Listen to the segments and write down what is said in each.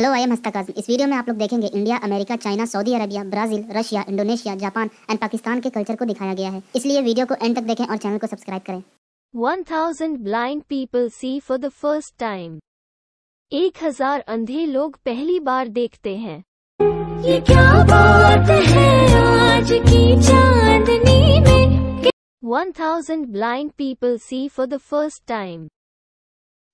Hello I am हस्ताकाज़म इस video में आप लोग देखेंगे India America China Saudi Arabia Brazil Russia Indonesia Japan and Pakistan के कल्चर को दिखाया गया है इसलिए वीडियो को एंड तक देखें और चैनल को सब्सक्राइब करें 1000 blind people see for the first time. एक हजार अंधे लोग पहली बार देखते हैं ये क्या बात है आज की चांदनी में 1000 blind people see for the first time.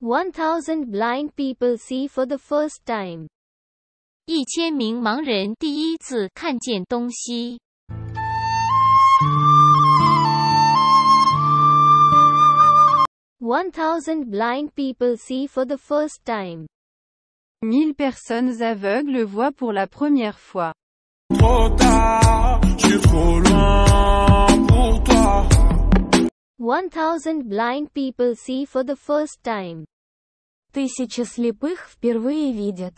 1000 blind people see for the first time. 一千名盲人第一次看见东西。1000 blind people see for the first time. 1000 personnes aveugles voient pour la première fois. 1000 blind people see for the first time. Тысяча слепых впервые видят.